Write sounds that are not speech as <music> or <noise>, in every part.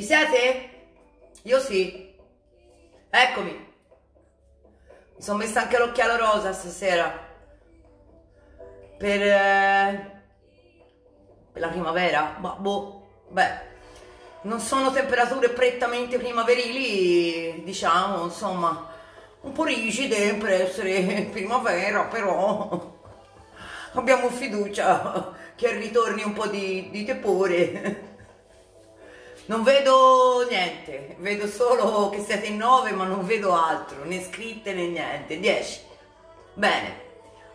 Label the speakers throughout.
Speaker 1: Ci siete? Io sì. Eccomi. Mi sono messa anche l'occhialo rosa stasera. Per, eh, per la primavera. Ma boh, beh, non sono temperature prettamente primaverili, diciamo, insomma, un po' rigide per essere primavera, però abbiamo fiducia che ritorni un po' di, di tepore. Non vedo niente, vedo solo che siete in 9 ma non vedo altro, né scritte né niente. 10. Bene,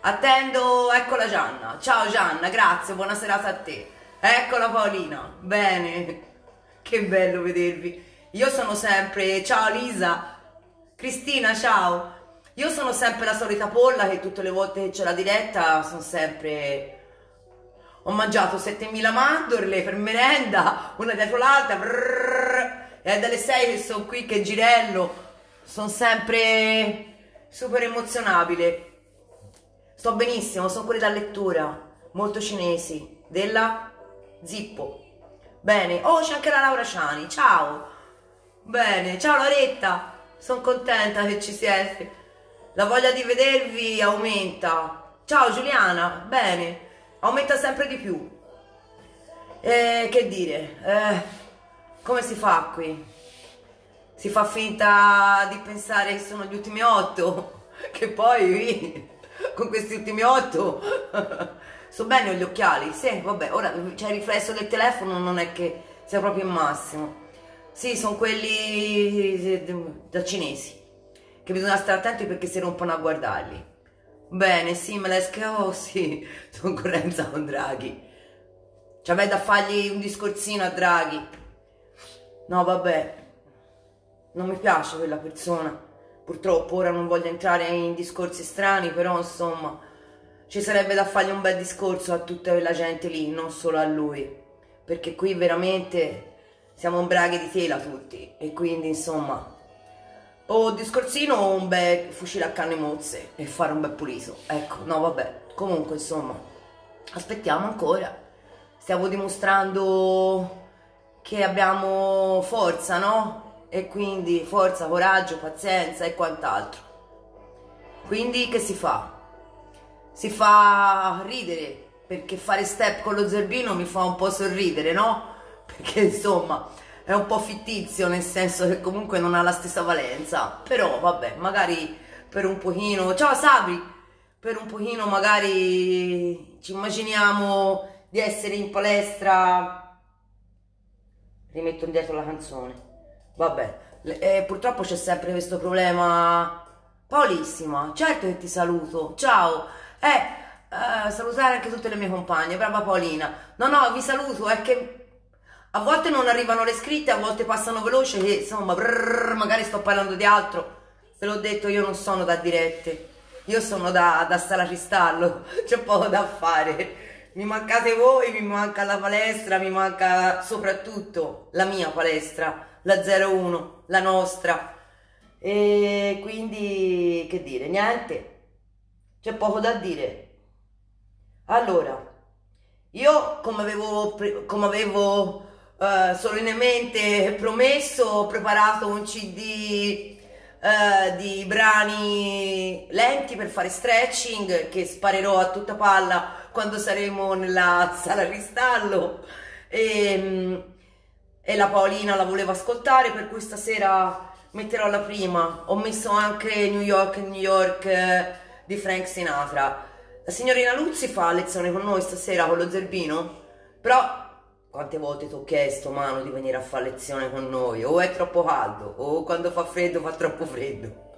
Speaker 1: attendo, eccola Gianna. Ciao Gianna, grazie, buona serata a te. Eccola Paolina, bene, che bello vedervi. Io sono sempre, ciao Lisa, Cristina, ciao. Io sono sempre la solita polla che tutte le volte che c'è la diretta sono sempre ho mangiato 7000 mandorle per merenda, una dietro l'altra, e dalle 6 che sono qui che girello, sono sempre super emozionabile. Sto benissimo, sono quelli da lettura, molto cinesi, della Zippo. Bene, oh c'è anche la Laura Ciani, ciao. Bene, ciao Loretta, sono contenta che ci siete. La voglia di vedervi aumenta. Ciao Giuliana, bene aumenta sempre di più. E che dire, eh, come si fa qui? Si fa finta di pensare che sono gli ultimi otto, <laughs> che poi con questi ultimi otto <laughs> so bene gli occhiali, sì, vabbè, ora c'è il riflesso del telefono, non è che sia proprio il massimo. Sì, sono quelli da cinesi, che bisogna stare attenti perché si rompono a guardarli. Bene, sì, me la oh <laughs> sì, concorrenza con Draghi. C'aveva da fargli un discorsino a Draghi. No, vabbè, non mi piace quella persona. Purtroppo ora non voglio entrare in discorsi strani, però insomma, ci sarebbe da fargli un bel discorso a tutta quella gente lì, non solo a lui. Perché qui veramente siamo un braghe di tela tutti. E quindi insomma, o discorsino o un bel fucile a canne mozze e fare un bel pulito. Ecco, no vabbè, comunque insomma, aspettiamo ancora. Stiamo dimostrando che abbiamo forza, no? E quindi forza, coraggio, pazienza e quant'altro. Quindi che si fa? Si fa ridere, perché fare step con lo zerbino mi fa un po' sorridere, no? <laughs> Perché insomma è un po' fittizio nel senso che comunque non ha la stessa valenza. Però vabbè magari per un pochino ciao Sabri per un pochino magari ci immaginiamo di essere in palestra. Rimetto indietro la canzone. Vabbè eh, purtroppo c'è sempre questo problema. Paolissima certo che ti saluto. Ciao. Eh Uh, salutare anche tutte le mie compagne, brava Paolina. No, no, vi saluto, è che a volte non arrivano le scritte, a volte passano veloce che insomma brrr, magari sto parlando di altro. Ve l'ho detto, io non sono da dirette, io sono da, da sala cristallo, <laughs> c'è poco da fare. Mi mancate voi, mi manca la palestra, mi manca soprattutto la mia palestra, la 01, la nostra. E quindi che dire, niente, c'è poco da dire. Allora, io come avevo, come avevo uh, solennemente promesso, ho preparato un CD eh, di brani lenti per fare stretching che sparerò a tutta palla quando saremo nella sala cristallo. E, mm, e la Paolina la voleva ascoltare per cui stasera metterò la prima. Ho messo anche New York New York eh, di Frank Sinatra. La signorina Luzzi fa lezione con noi stasera con lo zerbino? Però quante volte ti ho chiesto, mano, di venire a fare lezione con noi? O è troppo caldo, o quando fa freddo fa troppo freddo.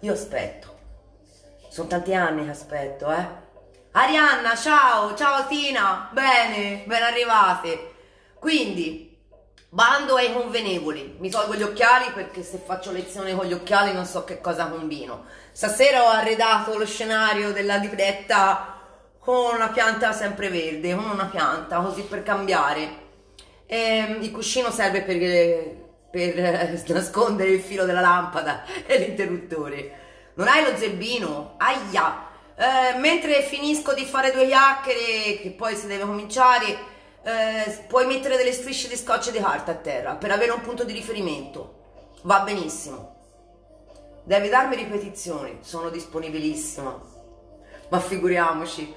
Speaker 1: Io aspetto. Sono tanti anni che aspetto, eh. Arianna, ciao, ciao Tina, bene, ben arrivate. Quindi, bando ai convenevoli. Mi tolgo gli occhiali perché se faccio lezione con gli occhiali non so che cosa combino. Stasera ho arredato lo scenario della diretta con una pianta sempre verde, con una pianta, così per cambiare. E, ehm, il cuscino serve per, per <laughs> nascondere il filo della lampada <laughs> e l'interruttore. Non hai lo zerbino? Aia! Eh, mentre finisco di fare due chiacchiere, che poi si deve cominciare, eh, puoi mettere delle strisce di scotch di carta a terra per avere un punto di riferimento. Va benissimo. Devi darmi ripetizioni, sono disponibilissima. Ma figuriamoci,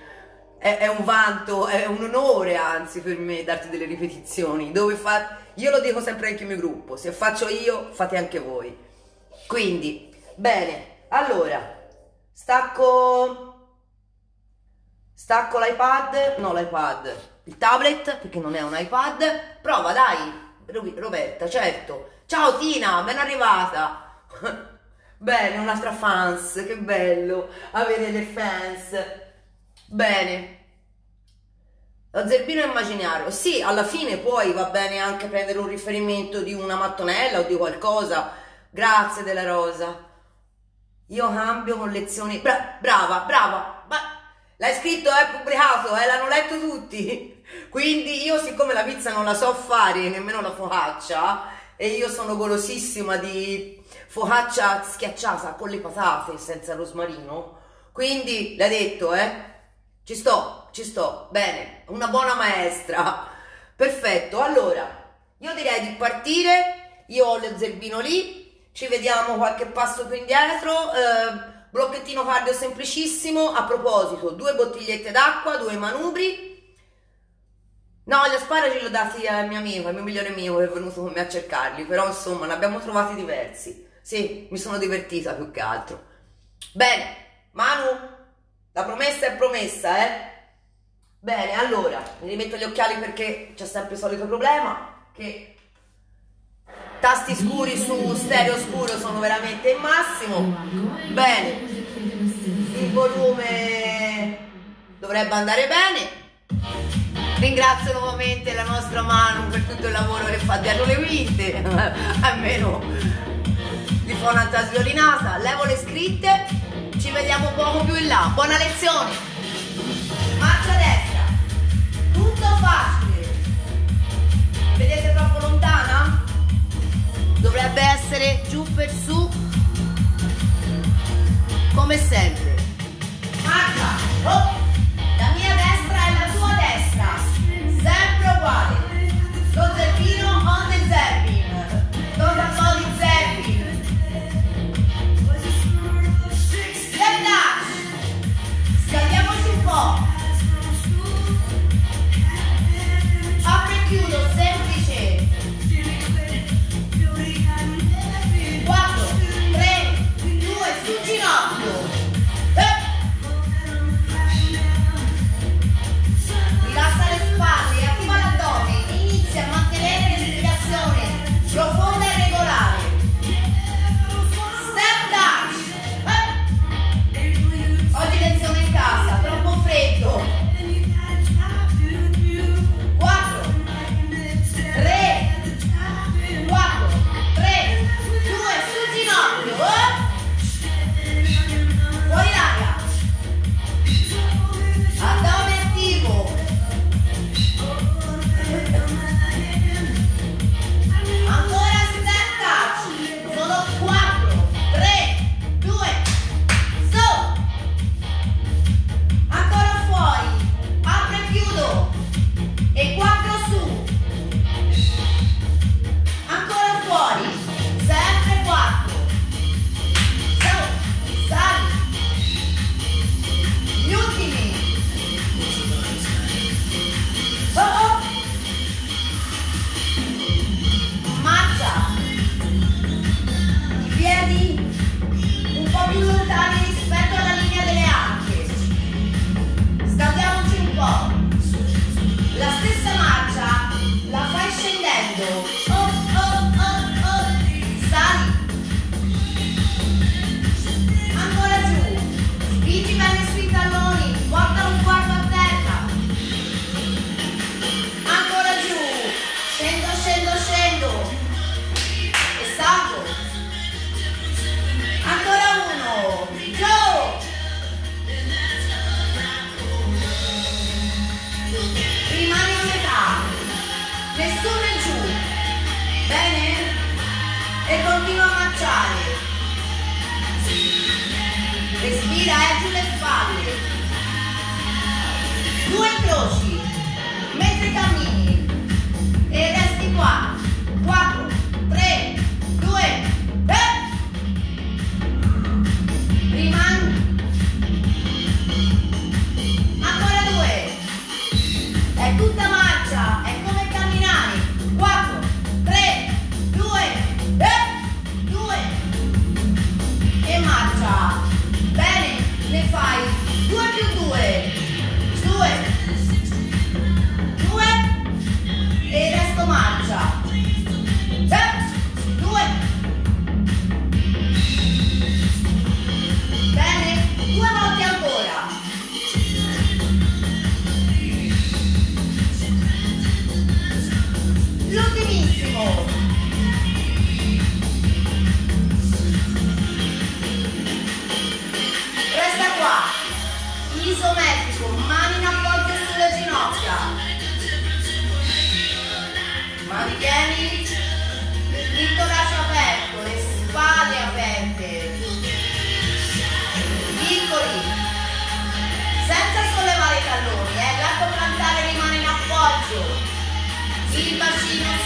Speaker 1: è, è, un vanto, è un onore anzi per me darti delle ripetizioni. Dove fa... Io lo dico sempre anche al mio gruppo, se faccio io, fate anche voi. Quindi, bene, allora, stacco... Stacco l'iPad, no l'iPad, il tablet, perché non è un iPad. Prova, dai, Roberta, certo. Ciao Tina, ben arrivata. <laughs> Bene, un'altra fans, che bello avere le fans. Bene. Lo zerbino immaginario. Sì, alla fine poi va bene anche prendere un riferimento di una mattonella o di qualcosa. Grazie della rosa. Io cambio con lezioni. Bra- brava, brava. Ma l'hai scritto, è pubblicato, eh, l'hanno letto tutti. <laughs> Quindi io, siccome la pizza non la so fare, nemmeno la focaccia, e io sono golosissima di focaccia schiacciata con le patate senza rosmarino. Quindi l'ha detto, eh? Ci sto, ci sto, bene, una buona maestra. Perfetto, allora, io direi di partire, io ho lo zerbino lì, ci vediamo qualche passo più indietro, eh, blocchettino cardio semplicissimo, a proposito, due bottigliette d'acqua, due manubri, No, gli asparagi li ho dati al mio amico, al mio migliore amico che è venuto con me a cercarli, però insomma ne abbiamo trovati diversi. Sì, mi sono divertita più che altro. Bene, Manu, la promessa è promessa, eh? Bene, allora, mi rimetto gli occhiali perché c'è sempre il solito problema, che tasti scuri su stereo scuro sono veramente il massimo. Bene, il volume dovrebbe andare bene. Ringrazio nuovamente la nostra Manu per tutto il lavoro che fa dietro le quinte, <laughs> almeno gli fa una tasiolinata, levo le scritte, ci vediamo poco più in là. Buona lezione! Marcia destra, tutto facile. Tieni il dito lascia aperto, le spalle aperte. Piccoli. Senza sollevare i talloni, eh. L'arco plantare rimane in appoggio. Il bacino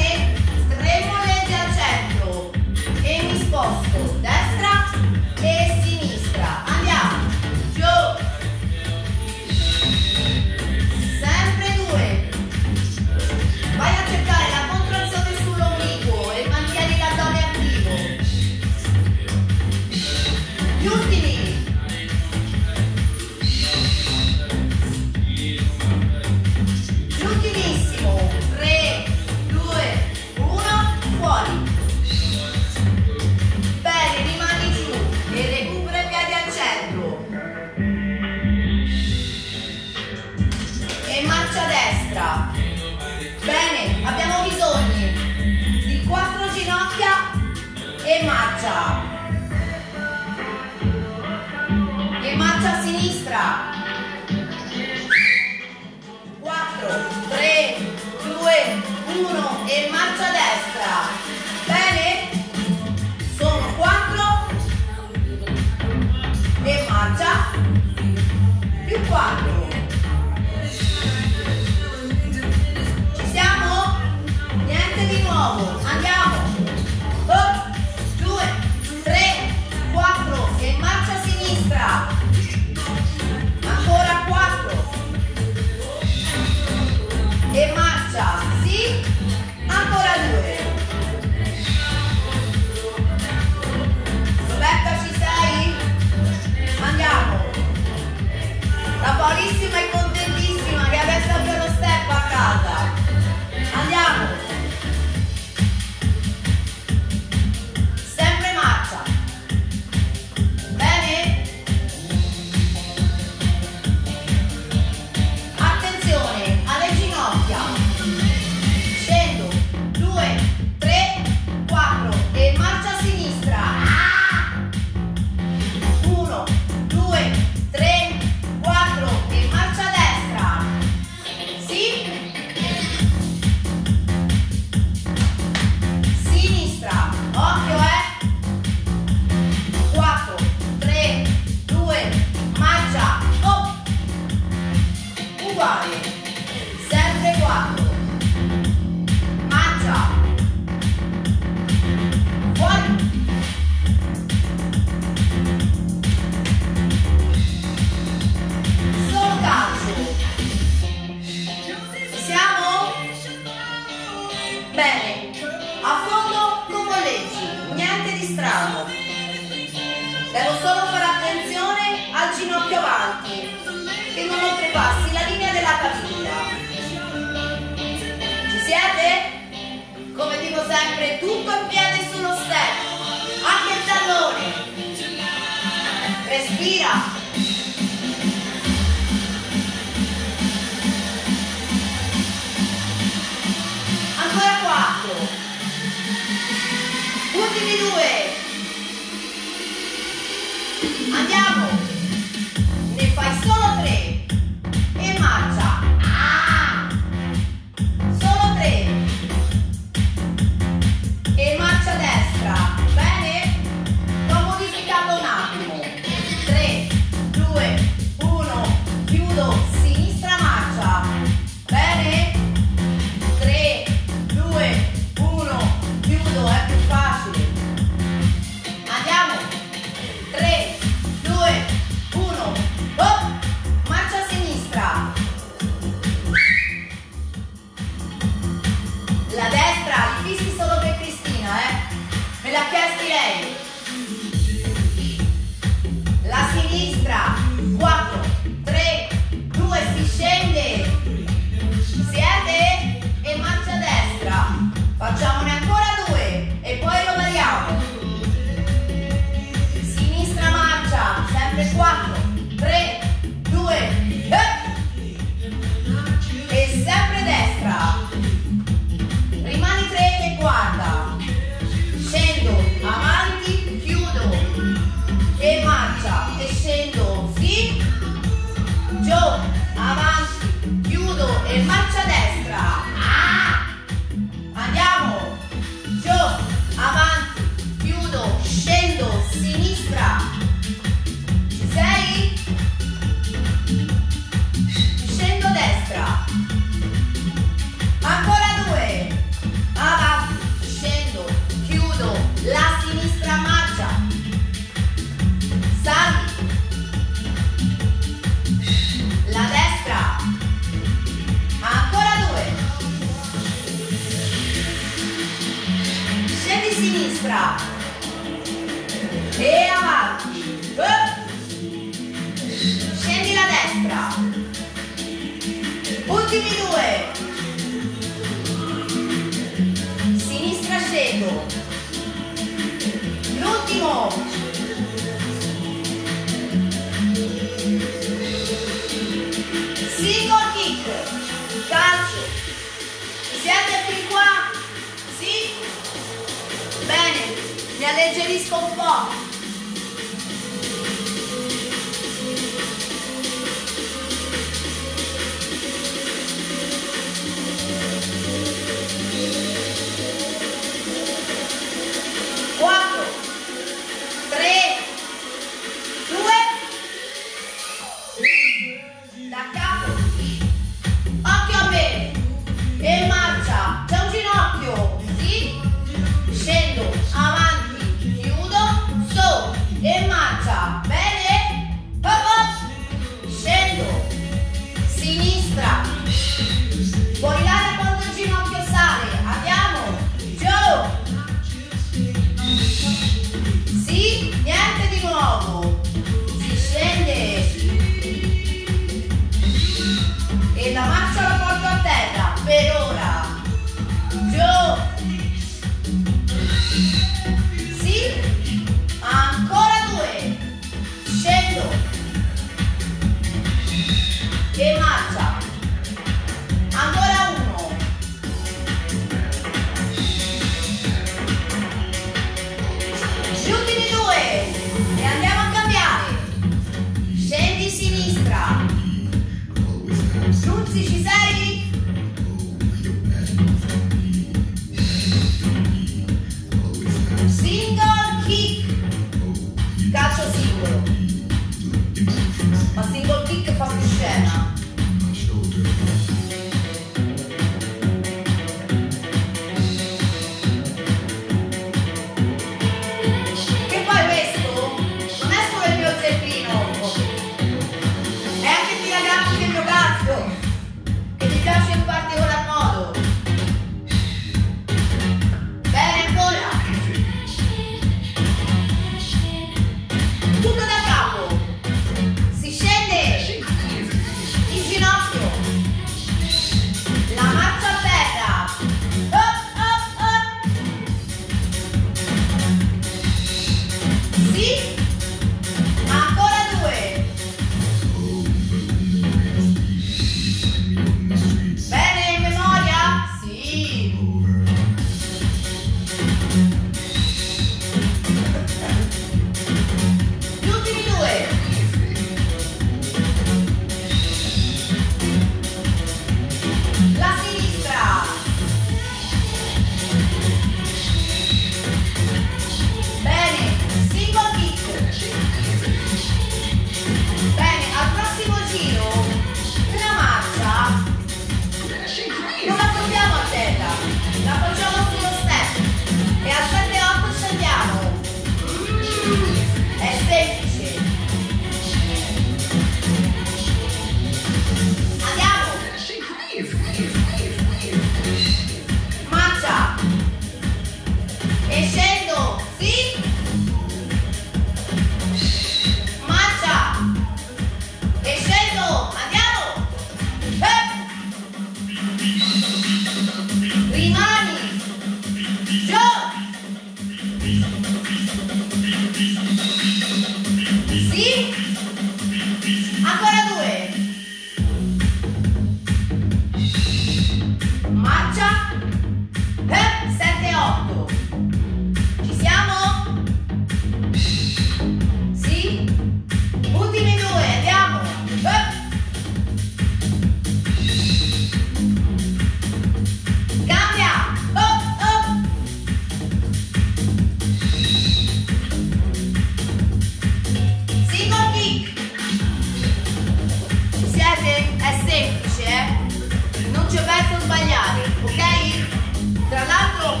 Speaker 1: conduce verso sbagliati, ok? Tra l'altro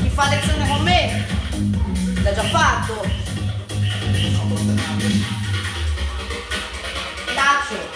Speaker 1: chi fa lezione con me l'ha già fatto. Taccio.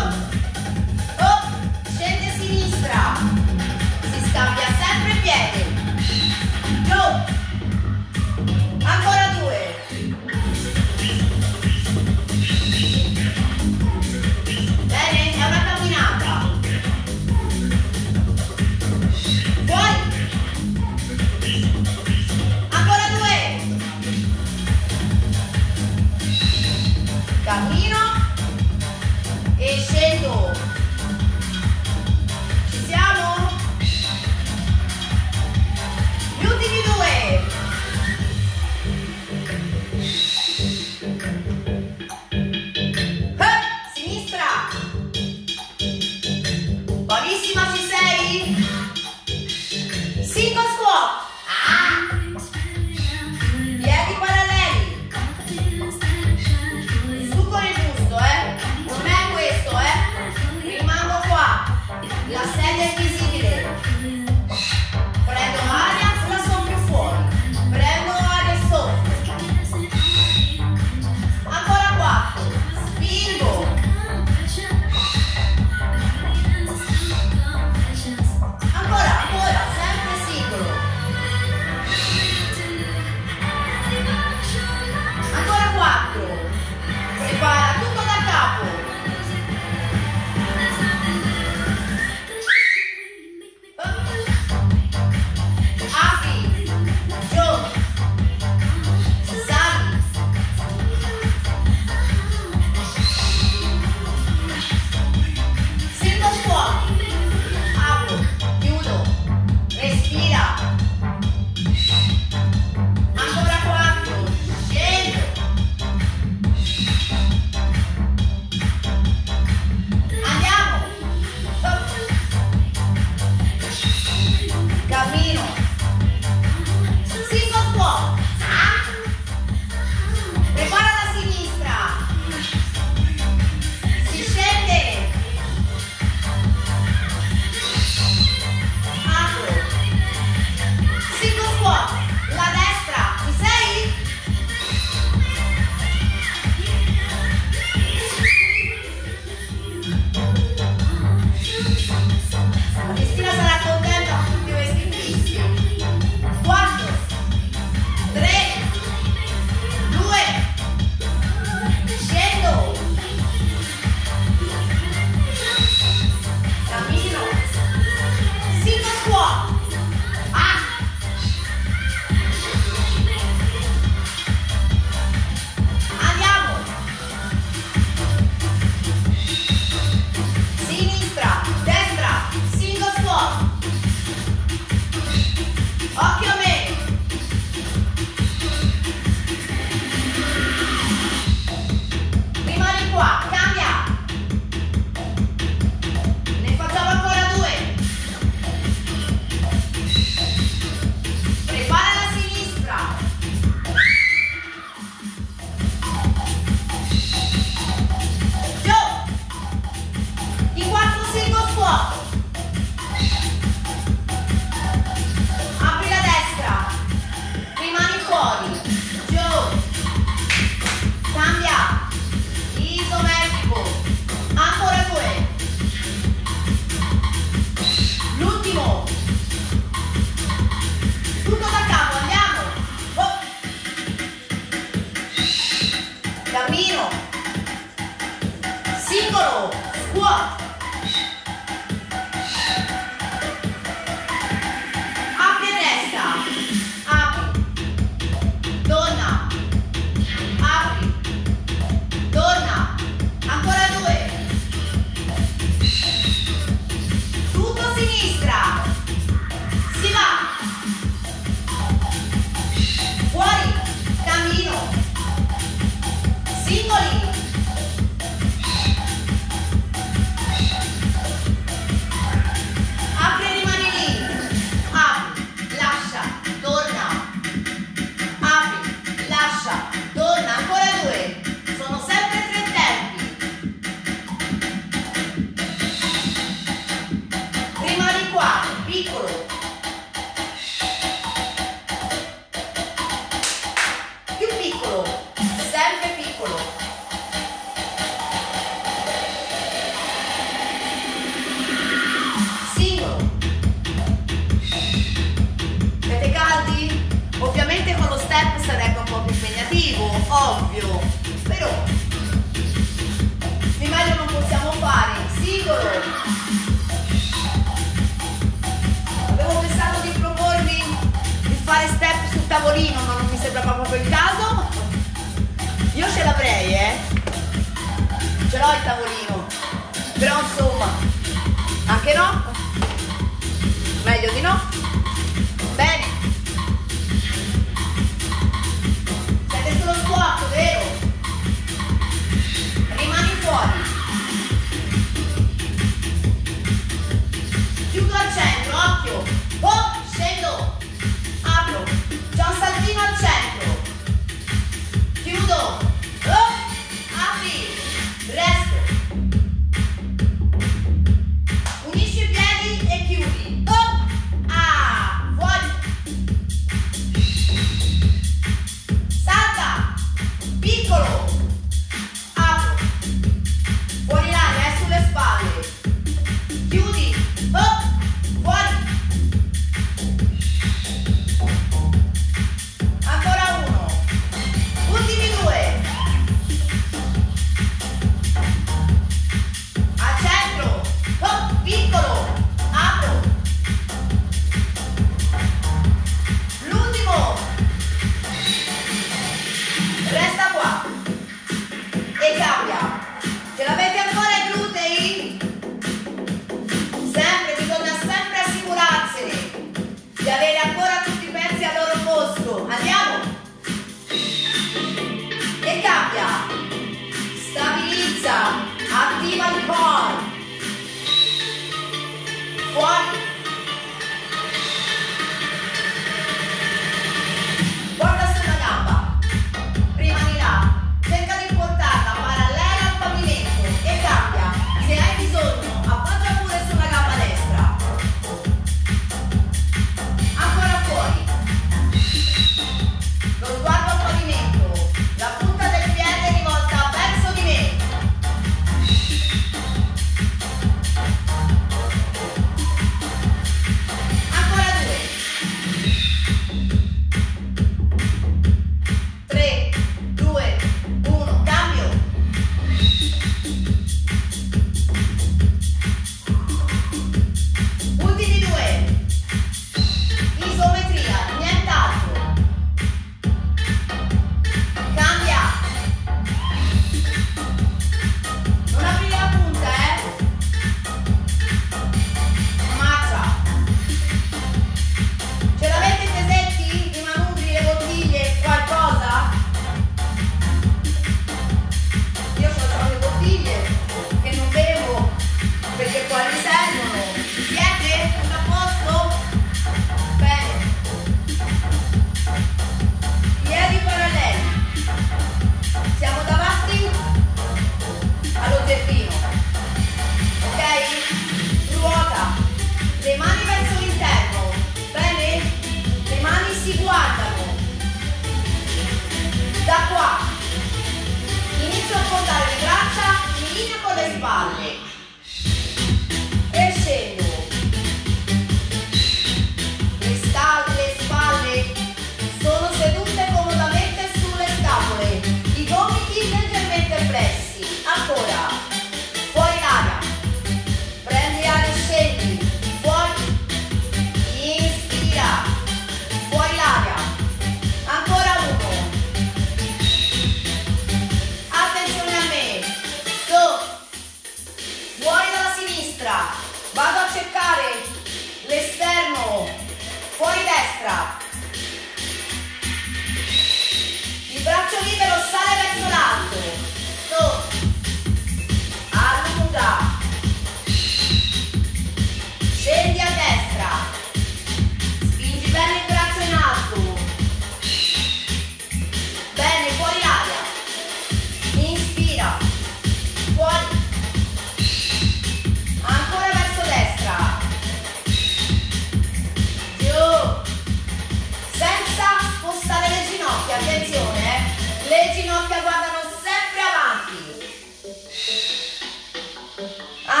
Speaker 1: Ah!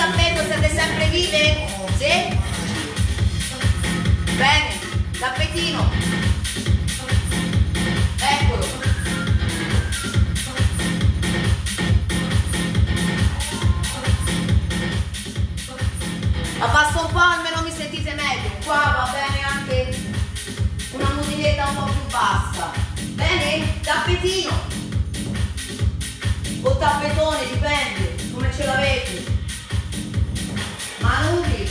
Speaker 1: sapendo siete sempre vive? Sì? Bene, tappetino. Eccolo. Abbasso un po' almeno mi sentite meglio. Qua va bene anche una mutiletta un po' più bassa. Bene? Tappetino. O tappetone, dipende come ce l'avete. Manubri.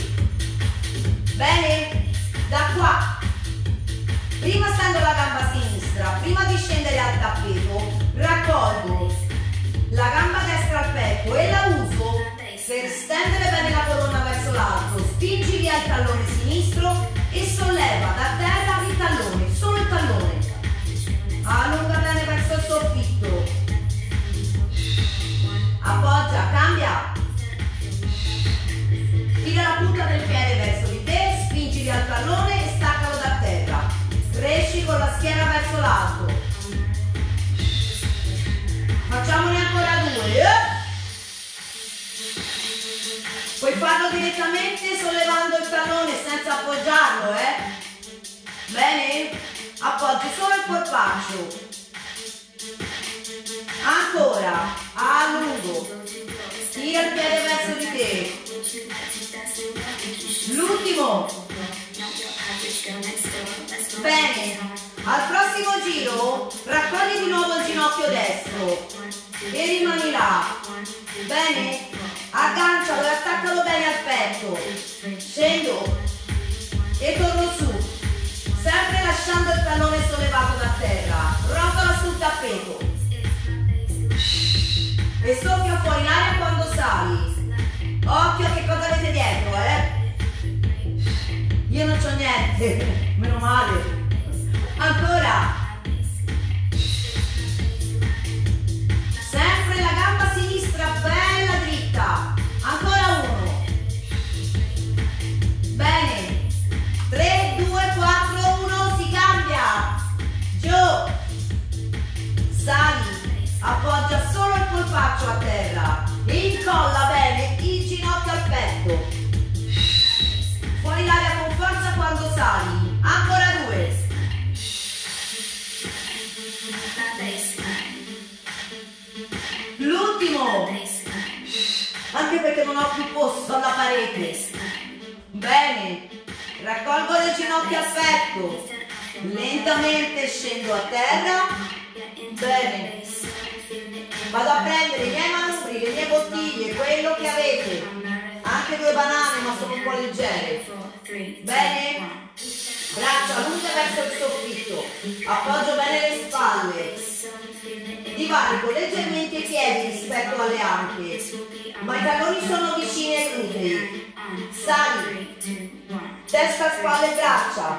Speaker 1: Bene? Da qua. Prima stendo la gamba sinistra, prima di scendere al tappeto, raccolgo la gamba destra al petto e la uso per stendere bene la colonna verso l'alto. Spingi via il tallone sinistro e solleva da terra il tallone, solo il tallone. Allunga bene verso il soffitto. Appoggia, cambia. Tira la punta del piede verso di te, spingi via il tallone e staccalo da terra. Cresci con la schiena verso l'alto. Facciamone ancora due. Eh? Puoi farlo direttamente sollevando il tallone senza appoggiarlo, eh? Bene? Appoggi solo il polpaccio. Ancora, a lungo. Tira il piede verso di te. L'ultimo. Bene. Al prossimo giro raccogli di nuovo il ginocchio destro e rimani là. Bene? Aggancialo e attaccalo bene al petto. Scendo e torno su. Sempre lasciando il tallone sollevato da terra. Rotola sul tappeto. E soffia fuori l'aria quando sali. Occhio che cosa avete dietro, eh? Io non c'ho niente, <laughs> meno male. Ancora. Sempre la gamba sinistra bella dritta. Ancora uno. Bene. 3, 2, 4, 1, si cambia. Giù. Sali. Appoggia solo il polpaccio a terra. Incolla bene il ginocchio al petto. Fuori l'aria quando sali. Ancora due. L'ultimo. Anche perché non ho più posto alla parete. Bene. Raccolgo le ginocchia al petto. Lentamente scendo a terra. Bene. Vado a prendere i miei manubri, le mie bottiglie, quello che avete. Anche due banane, ma sono un po' leggere. Bene? Braccia lunghe verso il soffitto. Appoggio bene le spalle. Divarico leggermente i piedi rispetto alle anche, ma i talloni sono vicini ai glutei. Sali. Testa, spalle e braccia.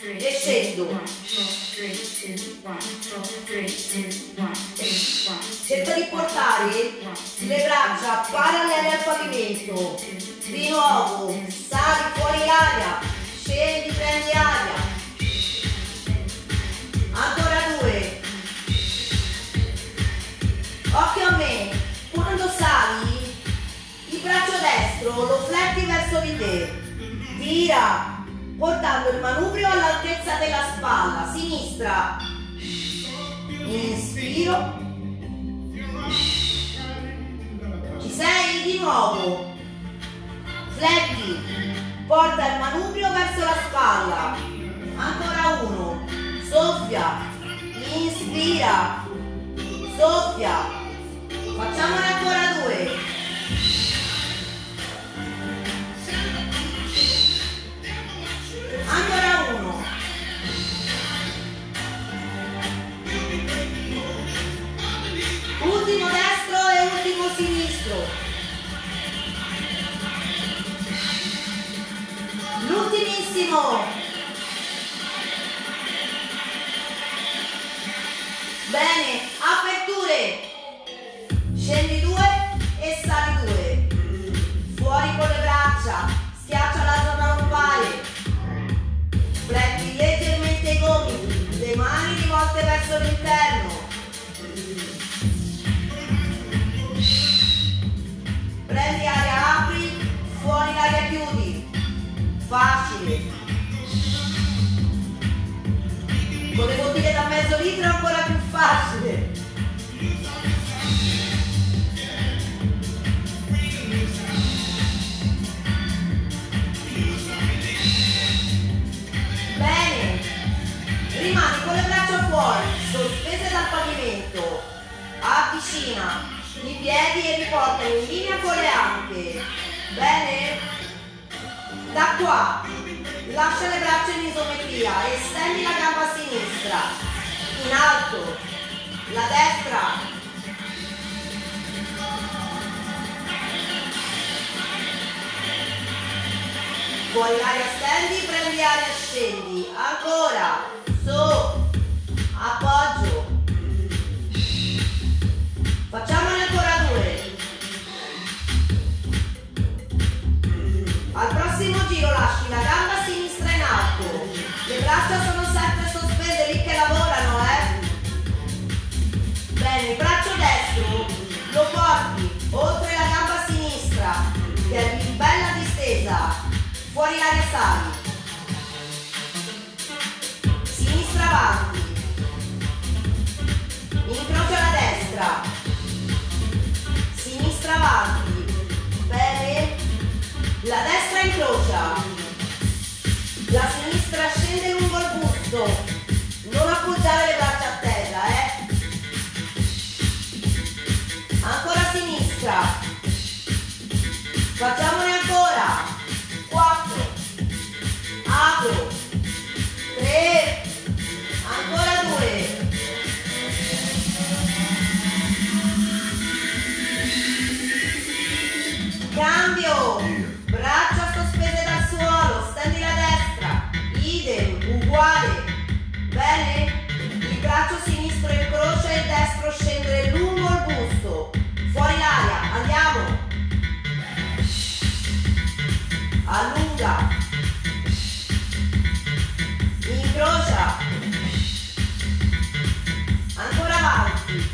Speaker 1: E scendo. Cerca di portare le braccia parallele al pavimento. Di nuovo, sali fuori l'aria, scendi, prendi aria. Ancora due. Occhio lo fletti verso di te. Tira, portando il manubrio all'altezza della spalla. Sinistra. Inspiro. Ci sei? Di nuovo. Fletti. Porta il manubrio verso la spalla. Ancora uno. Soffia. Inspira. Soffia. Facciamone ancora due. Ancora uno. Ultimo destro e ultimo sinistro. L'ultimissimo. Bene, aperture. verso l'interno. Prendi aria, apri, fuori l'aria chiudi. Facile. Con le bottiglie da mezzo litro è ancora più facile. Fuori, sospese dal pavimento. Avvicina i piedi e riportali in linea con le anche. Bene? Da qua, lascia le braccia in isometria e stendi la gamba sinistra. In alto, la destra Fuori aria stendi, prendi aria scendi. Ancora. Su. Appoggio. Facciamone ancora due. Al prossimo giro lasci la gamba sinistra in alto. Le braccia sono sempre sospese lì che lavorano, eh? Bene, il braccio destro lo porti oltre la gamba sinistra che è bella distesa fuori l'aria sali, avanti, incrocia la destra, sinistra avanti, bene, la destra incrocia, la sinistra scende lungo il busto, non appoggiare le braccia a terra, eh? Ancora sinistra, facciamone ancora, 4 3 braccia sospese dal suolo stendi la destra idem uguale. Bene? Il braccio sinistro incrocia e il destro scendere lungo il busto. Fuori l'aria andiamo. Allunga. Incrocia. Ancora avanti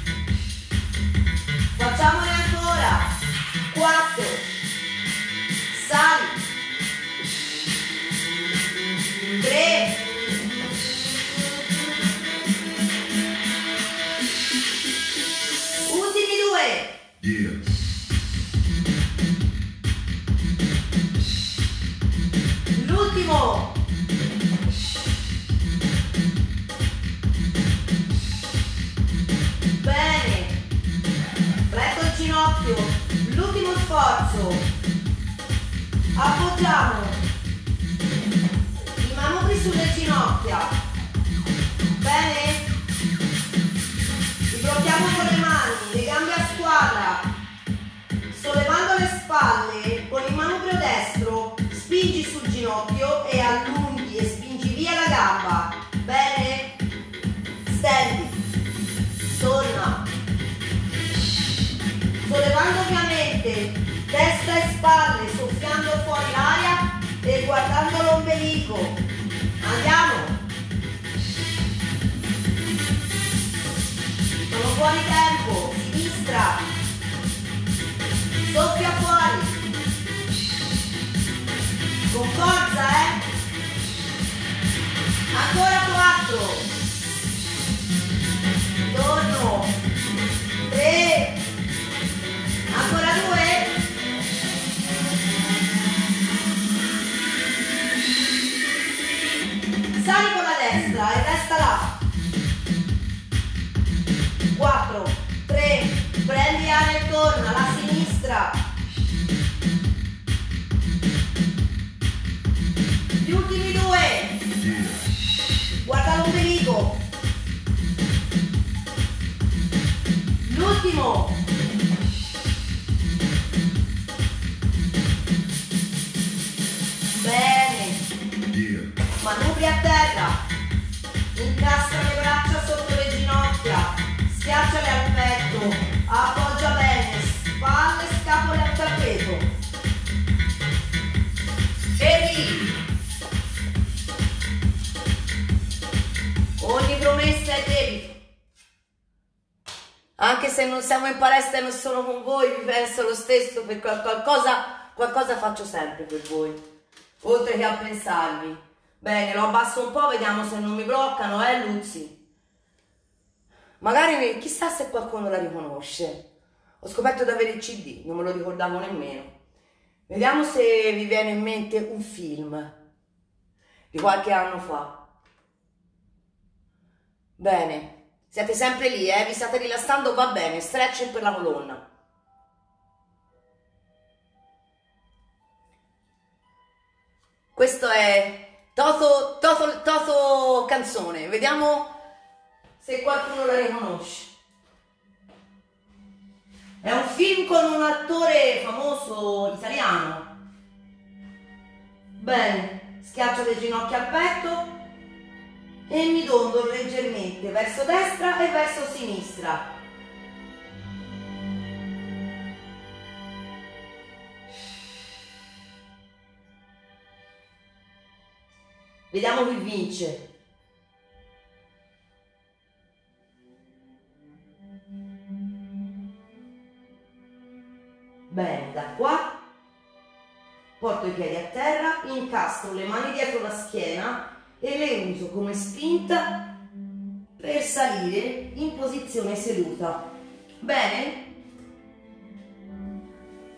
Speaker 1: palestra e non sono con voi, vi penso lo stesso per qualcosa, qualcosa faccio sempre per voi oltre che a pensarvi. Bene, lo abbasso un po', vediamo se non mi bloccano, eh Luzzi? Magari, chissà se qualcuno la riconosce. Ho scoperto di avere il CD, non me lo ricordavo nemmeno. Vediamo se vi viene in mente un film di qualche anno fa. Bene, siete sempre lì, eh? Vi state rilassando, va bene, stretching per la colonna. Questo è Toto, Toto, Toto Canzone, vediamo se qualcuno la riconosce. È un film con un attore famoso italiano. Bene, schiaccio le ginocchia al petto e mi dondolo leggermente verso destra e verso sinistra. Vediamo chi vince. Bene, da qua porto i piedi a terra, incastro le mani dietro la schiena e le uso come spinta per salire in posizione seduta. Bene?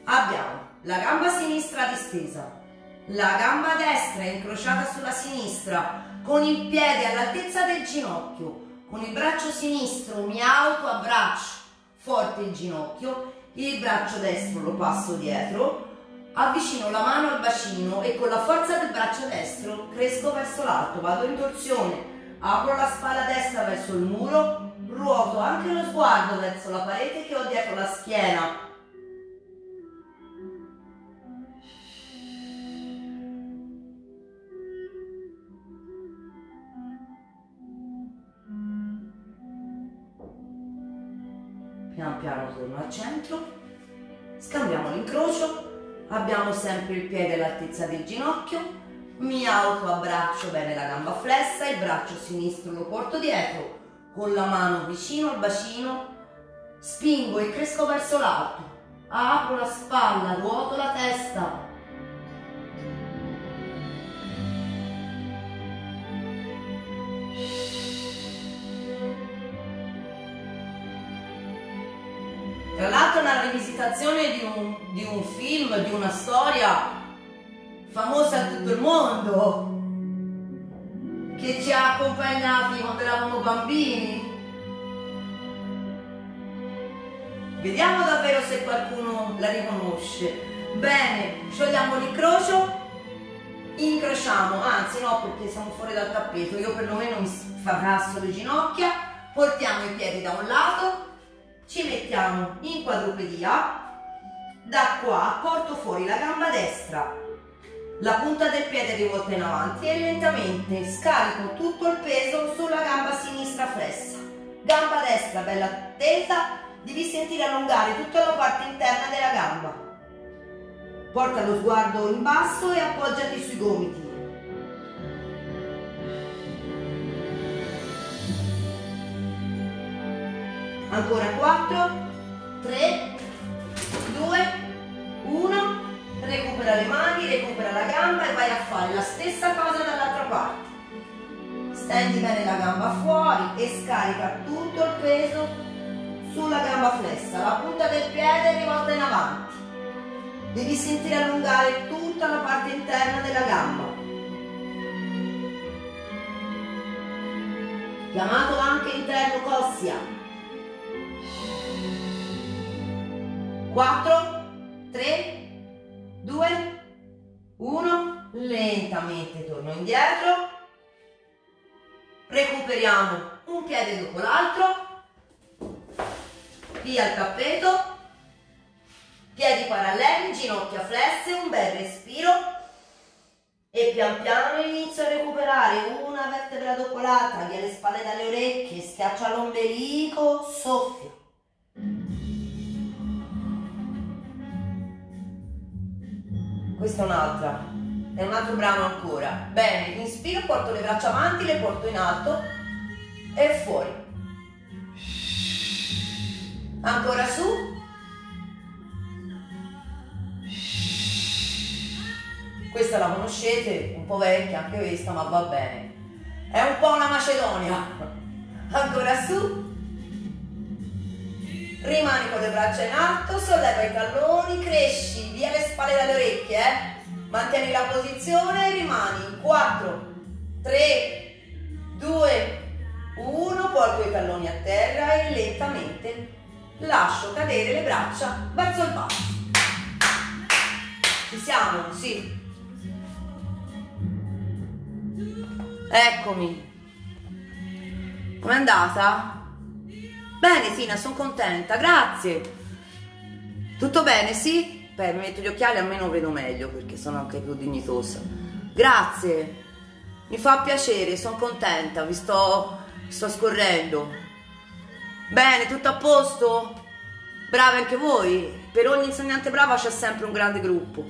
Speaker 1: Abbiamo la gamba sinistra distesa, la gamba destra incrociata sulla sinistra con il piede all'altezza del ginocchio, con il braccio sinistro mi auto abbraccio forte il ginocchio, il braccio destro lo passo dietro avvicino la mano al bacino e con la forza del braccio destro cresco verso l'alto, vado in torsione, apro la spalla destra verso il muro, ruoto anche lo sguardo verso la parete che ho dietro la schiena. Pian piano torno al centro, scambiamo l'incrocio abbiamo sempre il piede all'altezza del ginocchio, mi auto abbraccio bene la gamba flessa, il braccio sinistro lo porto dietro, con la mano vicino al bacino, spingo e cresco verso l'alto, apro la spalla, ruoto la testa, una rivisitazione di un, di un film, di una storia famosa a tutto il mondo che ci ha accompagnati quando eravamo bambini. Vediamo davvero se qualcuno la riconosce. Bene, sciogliamo l'incrocio, incrociamo, anzi no perché siamo fuori dal tappeto, io perlomeno mi fracasso le ginocchia, portiamo i piedi da un lato, ci mettiamo in quadrupedia, da qua porto fuori la gamba destra, la punta del piede rivolta in avanti e lentamente scarico tutto il peso sulla gamba sinistra flessa. Gamba destra bella tesa, devi sentire allungare tutta la parte interna della gamba. Porta lo sguardo in basso e appoggiati sui gomiti. Ancora 4 3 2 1 recupera le mani recupera la gamba e vai a fare la stessa cosa dall'altra parte. Stendi bene la gamba fuori e scarica tutto il peso sulla gamba flessa. La punta del piede rivolta in avanti. Devi sentire allungare tutta la parte interna della gamba. Chiamato anche interno cossia 4, 3, 2, 1, lentamente torno indietro, recuperiamo un piede dopo l'altro, via il tappeto, piedi paralleli, ginocchia flesse, un bel respiro e pian piano inizio a recuperare una vertebra dopo l'altra, via le spalle dalle orecchie, schiaccia l'ombelico, soffio. questa è un'altra, è un altro brano ancora. Bene, inspiro, porto le braccia avanti, le porto in alto e fuori. Ancora su. Questa la conoscete, un po' vecchia anche questa, ma va bene. È un po' una Macedonia. <laughs> Ancora su. Rimani con le braccia in alto, solleva i talloni, cresci via le spalle dalle orecchie, eh? Mantieni la posizione e rimani in 4, 3, 2, uno, porto i talloni a terra e lentamente lascio cadere le braccia verso il basso. Ci siamo? Sì. Eccomi. Com'è andata? Bene Tina, sono contenta, grazie. Tutto bene, sì? Beh, mi metto gli occhiali, almeno vedo meglio perché sono anche più dignitosa. Grazie. Mi fa piacere, sono contenta, vi sto, sto scorrendo. Bene, tutto a posto? Bravi anche voi? Per ogni insegnante brava c'è sempre un grande gruppo,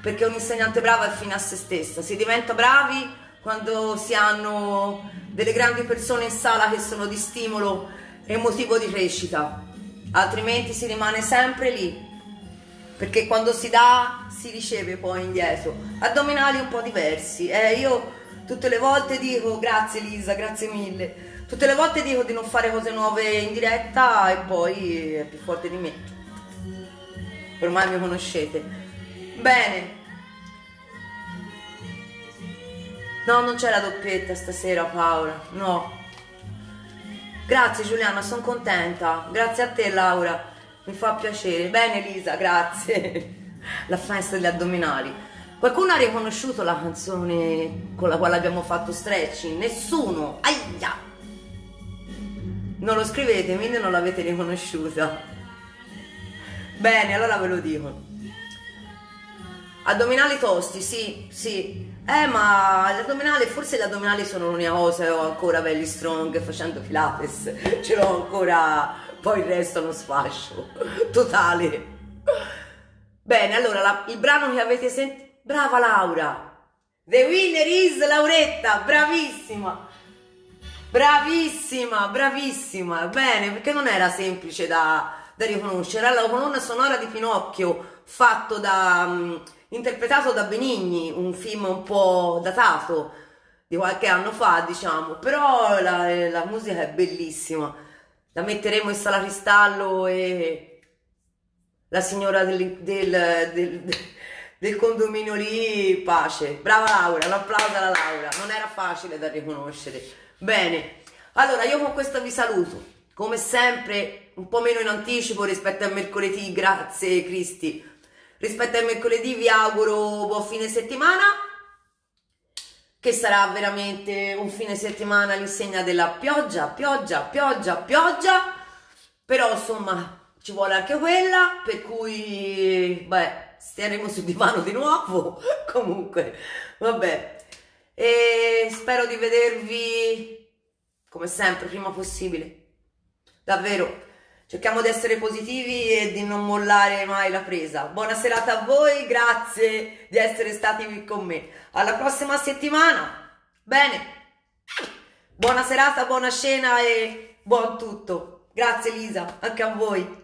Speaker 1: perché un insegnante brava è fine a se stessa. Si diventa bravi quando si hanno delle grandi persone in sala che sono di stimolo e motivo di crescita, altrimenti si rimane sempre lì, perché quando si dà si riceve poi indietro. Addominali un po' diversi, eh, io tutte le volte dico grazie Lisa, grazie mille. Tutte le volte dico di non fare cose nuove in diretta e poi è più forte di me. Ormai mi conoscete. Bene. No, non c'è la doppietta stasera Paola, no. Grazie Giuliana, sono contenta. Grazie a te Laura, mi fa piacere. Bene Lisa, grazie. <laughs> La festa degli addominali. Qualcuno ha riconosciuto la canzone con la quale abbiamo fatto stretching? Nessuno! Aia! Non lo scrivetemi, non l'avete riconosciuta. Bene, allora ve lo dico. Addominali tosti, sì, sì. Eh, ma l'addominale, forse gli addominali sono l'unica cosa che ho ancora belli strong facendo pilates. <laughs> Ce l'ho ancora, poi il resto non sfascio. <laughs> Totale. Bene, allora la, il brano che avete sentito Brava Laura! The winner is Lauretta, bravissima! Bravissima, bravissima! Bene, perché non era semplice da, da riconoscere. Era la colonna sonora di Pinocchio, fatto da, um, interpretato da Benigni, un film un po' datato, di qualche anno fa, diciamo, però la, la musica è bellissima. La metteremo in sala cristallo e la signora del, del, del, del condominio lì, pace. Brava Laura, un applauso alla Laura. Non era facile da riconoscere. Bene, allora io con questo vi saluto. Come sempre, un po' meno in anticipo rispetto a mercoledì, grazie Cristi. Rispetto a mercoledì vi auguro buon fine settimana, che sarà veramente un fine settimana all'insegna della pioggia, pioggia, pioggia, pioggia. Però insomma ci vuole anche quella, per cui, beh, staremo sul divano di nuovo. <laughs> Comunque, vabbè. E spero di vedervi come sempre, prima possibile. Davvero. Cerchiamo di essere positivi e di non mollare mai la presa. Buona serata a voi, grazie di essere stati qui con me. Alla prossima settimana. Bene. Buona serata, buona scena e buon tutto. Grazie Lisa, anche a voi.